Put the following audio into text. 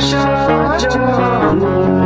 show, show.